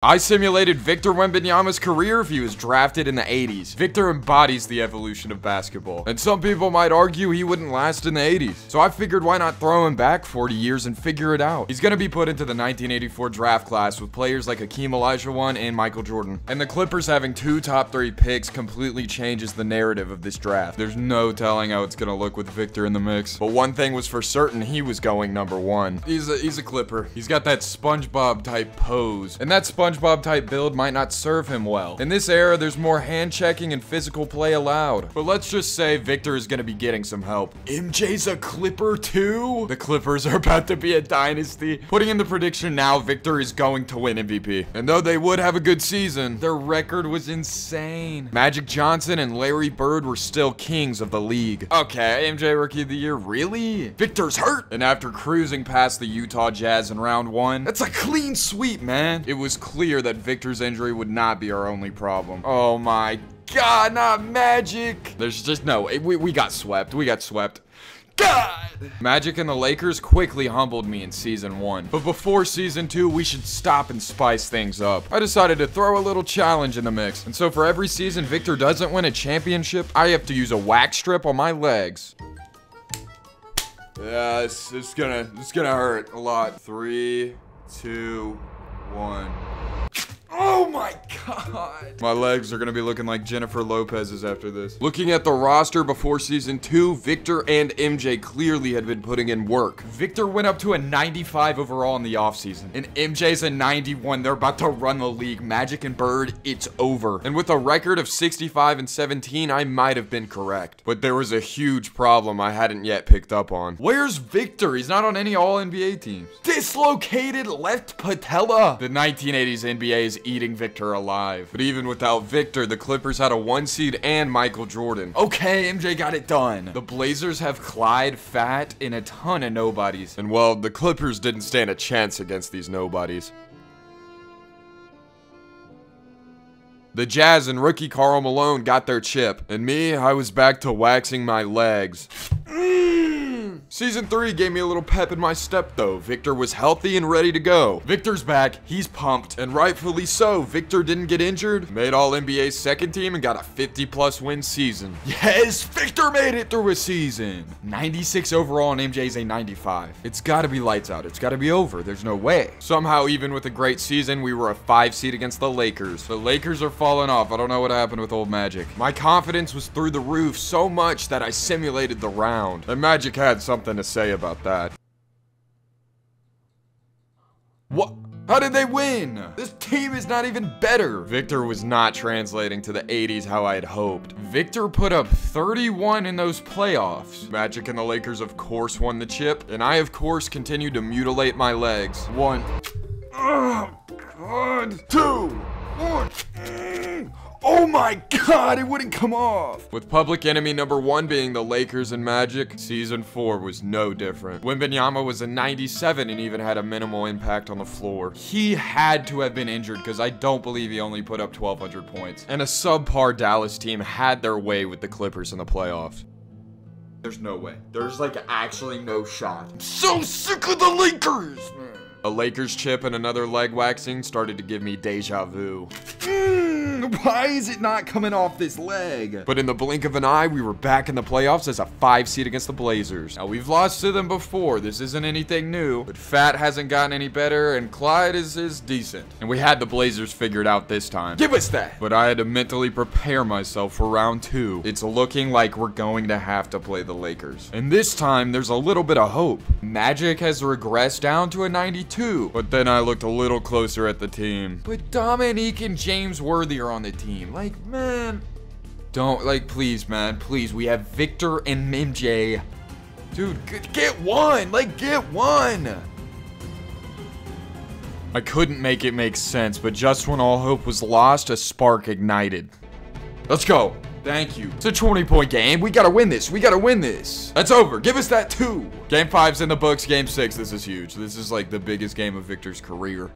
I simulated Victor Wembanyama's career if he was drafted in the 80s. Victor embodies the evolution of basketball, and some people might argue he wouldn't last in the 80s. So I figured why not throw him back 40 years and figure it out. He's gonna be put into the 1984 draft class with players like Hakeem Olajuwon and Michael Jordan. And the Clippers having two top three picks completely changes the narrative of this draft. There's no telling how it's gonna look with Victor in the mix. But one thing was for certain, he was going number one. He's a, he's a Clipper. He's got that SpongeBob type pose. And that SpongeBob SpongeBob type build might not serve him well. In this era, there's more hand checking and physical play allowed. But let's just say Victor is gonna be getting some help. MJ's a Clipper too? The Clippers are about to be a dynasty. Putting in the prediction now, Victor is going to win MVP. And though they would have a good season, their record was insane. Magic Johnson and Larry Bird were still kings of the league. Okay, MJ Rookie of the Year, really? Victor's hurt! And after cruising past the Utah Jazz in round one, that's a clean sweep, man. It was clear clear that Victor's injury would not be our only problem. Oh my god, not Magic! There's just no, we, we got swept. We got swept. God! Magic and the Lakers quickly humbled me in season one. But before season two, we should stop and spice things up. I decided to throw a little challenge in the mix. And so for every season Victor doesn't win a championship, I have to use a wax strip on my legs. Yeah, it's, it's gonna, it's gonna hurt a lot. Three, two, one. Oh my god. My legs are gonna be looking like Jennifer Lopez's after this. Looking at the roster before season two, Victor and MJ clearly had been putting in work. Victor went up to a 95 overall in the offseason, and MJ's a 91. They're about to run the league. Magic and Bird, it's over. And with a record of 65 and 17, I might have been correct. But there was a huge problem I hadn't yet picked up on. Where's Victor? He's not on any All-NBA teams. Dislocated left patella. The 1980s NBA is eating Victor alive. But even without Victor, the Clippers had a one seed and Michael Jordan. Okay, MJ got it done. The Blazers have Clyde, Fat, and a ton of nobodies. And well, the Clippers didn't stand a chance against these nobodies. The Jazz and rookie Karl Malone got their chip, and me, I was back to waxing my legs. Season 3 gave me a little pep in my step though. Victor was healthy and ready to go. Victor's back, he's pumped, and rightfully so. Victor didn't get injured, made all NBA second team, and got a 50 plus win season. Yes, Victor made it through a season. 96 overall and MJ's a 95. It's gotta be lights out. It's gotta be over. There's no way. Somehow, even with a great season, we were a 5 seed against the Lakers. The Lakers are falling off. I don't know what happened with old Magic. My confidence was through the roof so much that I simulated the round. And Magic had something something to say about that. What? How did they win? This team is not even better. Victor was not translating to the 80s how I had hoped. Victor put up 31 in those playoffs. Magic and the Lakers of course won the chip, and I of course continued to mutilate my legs. One. Oh, God. Two. One. Oh my god, it wouldn't come off! With public enemy number one being the Lakers and Magic, season four was no different. Wembanyama was a 97 and even had a minimal impact on the floor. He had to have been injured because I don't believe he only put up 1,200 points. And a subpar Dallas team had their way with the Clippers in the playoffs. There's no way. There's like actually no shot. I'm so sick of the Lakers! Hmm. A Lakers chip and another leg waxing started to give me deja vu. Hmm. Why is it not coming off this leg? But in the blink of an eye, we were back in the playoffs as a five seed against the Blazers. Now, we've lost to them before. This isn't anything new, but Fat hasn't gotten any better, and Clyde is, is decent. And we had the Blazers figured out this time. Give us that! But I had to mentally prepare myself for round two. It's looking like we're going to have to play the Lakers. And this time, there's a little bit of hope. Magic has regressed down to a 92. But then I looked a little closer at the team. But Dominique and James Worthy are on the team. Like, man. Don't, like, please, man. Please, we have Victor and MJ. Dude, get one. Like, get one. I couldn't make it make sense, but just when all hope was lost, a spark ignited. Let's go. Thank you. It's a 20 point game. We gotta win this. We gotta win this. That's over. Give us that two. Game five's in the books. Game six, this is huge. This is like the biggest game of Victor's career.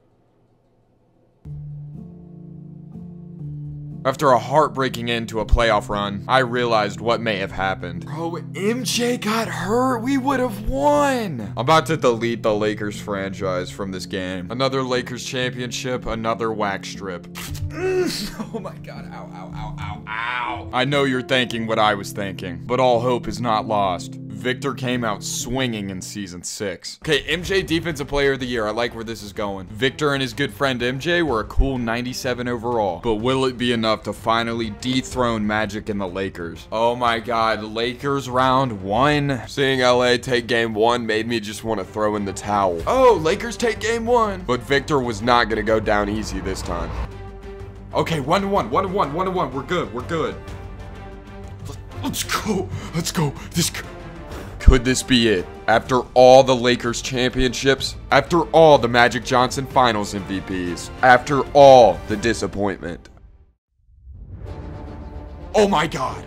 After a heartbreaking end to a playoff run, I realized what may have happened. Bro, MJ got hurt. We would have won. I'm about to delete the Lakers franchise from this game. Another Lakers championship, another wax strip. oh my god, ow, ow, ow, ow, ow. I know you're thinking what I was thinking, but all hope is not lost. Victor came out swinging in season six. Okay, MJ Defensive Player of the Year. I like where this is going. Victor and his good friend MJ were a cool 97 overall. But will it be enough to finally dethrone Magic and the Lakers? Oh my god, Lakers round one. Seeing LA take game one made me just want to throw in the towel. Oh, Lakers take game one. But Victor was not going to go down easy this time. Okay, one to one, one to one, one to one. We're good, we're good. Let's go, let's go. This could this be it? After all the Lakers championships, after all the Magic Johnson Finals MVPs, after all the disappointment. Oh my god.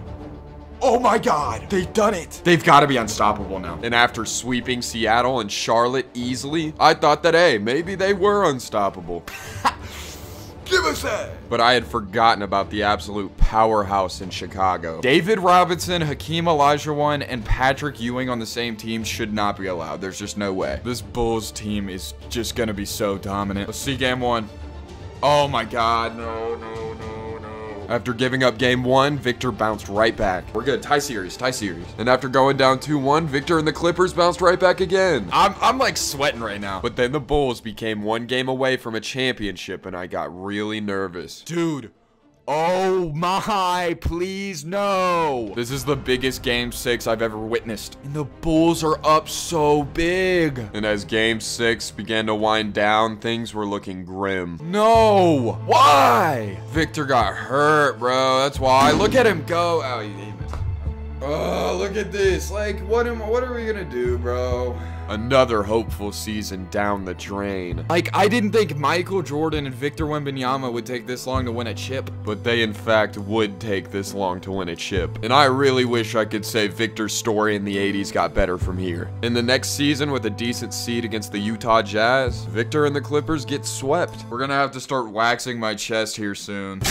Oh my god, they've done it. They've got to be unstoppable now. And after sweeping Seattle and Charlotte easily, I thought that, hey, maybe they were unstoppable. Give us that! But I had forgotten about the absolute powerhouse in Chicago. David Robinson, Hakeem Olajuwon, and Patrick Ewing on the same team should not be allowed. There's just no way. This Bulls team is just gonna be so dominant. Let's see game one. Oh my god, no, no, no. After giving up game one, Victor bounced right back. We're good. Tie series, tie series. And after going down 2-1, Victor and the Clippers bounced right back again. I'm, I'm like sweating right now. But then the Bulls became one game away from a championship and I got really nervous. Dude, Oh my, please no. This is the biggest game six I've ever witnessed. And the Bulls are up so big. And as game six began to wind down, things were looking grim. No, why? Victor got hurt, bro. That's why. Look at him go. Oh. Oh, look at this. Like, what am, what are we gonna do, bro? Another hopeful season down the drain. Like, I didn't think Michael Jordan and Victor Wembanyama would take this long to win a chip. But they, in fact, would take this long to win a chip. And I really wish I could say Victor's story in the 80s got better from here. In the next season, with a decent seed against the Utah Jazz, Victor and the Clippers get swept. We're gonna have to start waxing my chest here soon.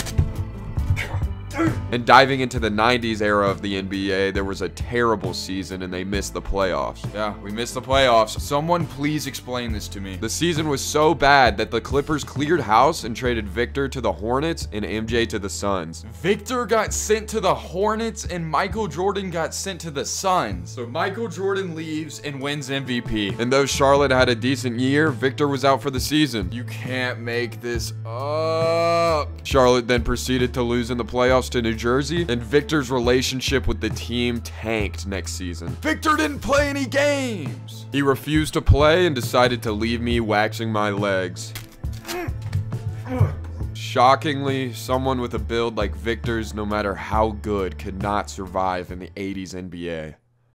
And diving into the 90s era of the NBA, there was a terrible season and they missed the playoffs. Yeah, we missed the playoffs. Someone please explain this to me. The season was so bad that the Clippers cleared house and traded Victor to the Hornets and MJ to the Suns. Victor got sent to the Hornets and Michael Jordan got sent to the Suns. So Michael Jordan leaves and wins MVP. And though Charlotte had a decent year, Victor was out for the season. You can't make this up. Charlotte then proceeded to lose in the playoffs to New Jersey, and Victor's relationship with the team tanked next season. Victor didn't play any games! He refused to play and decided to leave me waxing my legs. Shockingly, someone with a build like Victor's, no matter how good, could not survive in the 80s NBA.